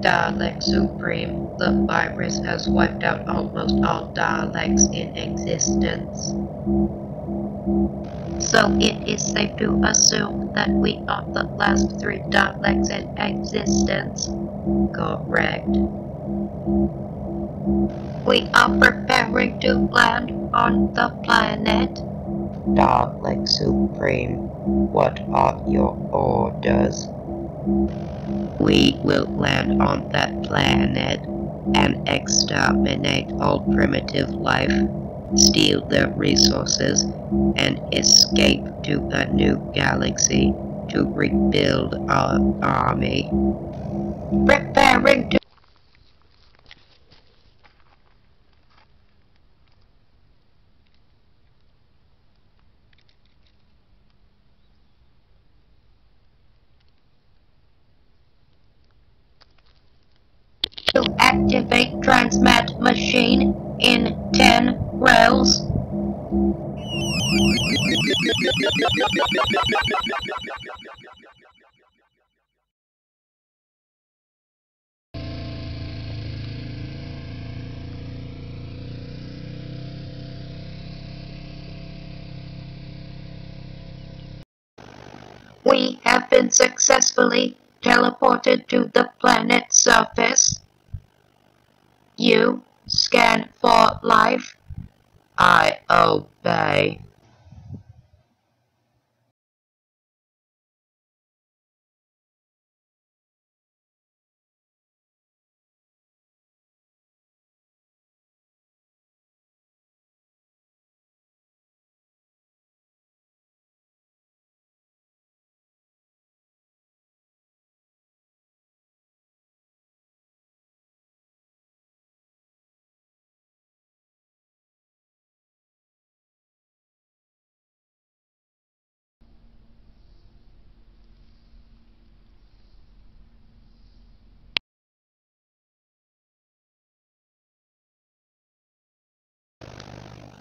Dalek Supreme, the virus has wiped out almost all Daleks in existence. So it is safe to assume that we are the last three Daleks in existence. Correct. We are preparing to land on the planet. Dalek Supreme, what are your orders? We will land on that planet and exterminate all primitive life, steal their resources, and escape to a new galaxy to rebuild our army. Preparing to activate transmat machine in 10 rels. We have been successfully teleported to the planet's surface. You scan for life. I obey.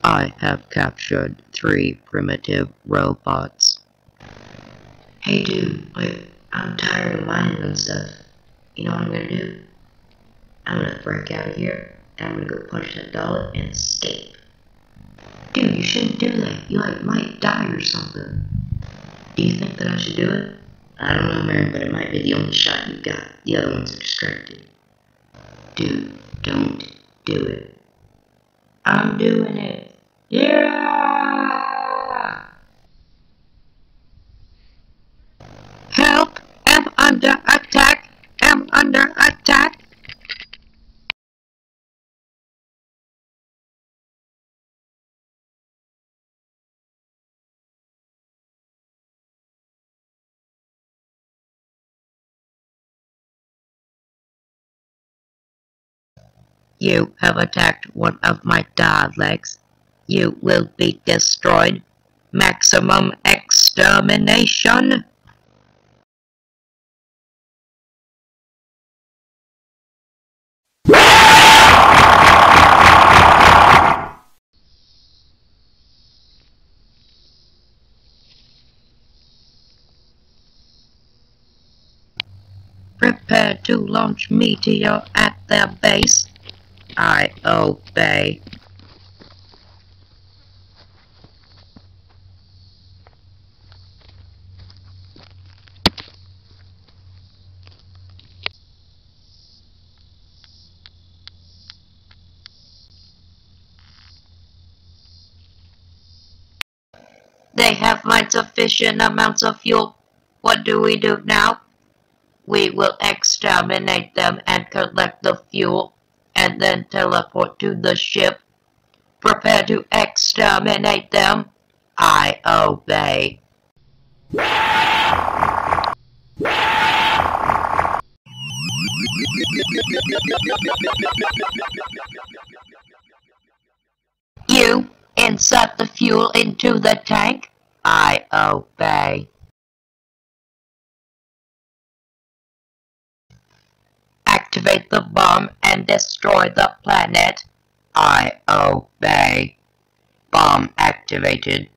I have captured three primitive robots. Hey dude, wait, I'm tired of mining and stuff. You know what I'm gonna do? I'm gonna break out of here, and I'm gonna go punch that Dalek and escape. Dude, you shouldn't do that. You like might die or something. Do you think that I should do it? I don't know, man, but it might be the only shot you've got. The other ones are distracted. Dude, don't do it. I'm doing it. Yeah! Help! I'm under attack! I'm under attack! You have attacked one of my Daleks. You will be destroyed. Maximum extermination! Prepare to launch Meteor at their base. I obey. Have my sufficient amounts of fuel. What do we do now? We will exterminate them and collect the fuel, and then teleport to the ship. Prepare to exterminate them. I obey. You insert the fuel into the tank. I obey. Activate the bomb and destroy the planet. I obey. Bomb activated.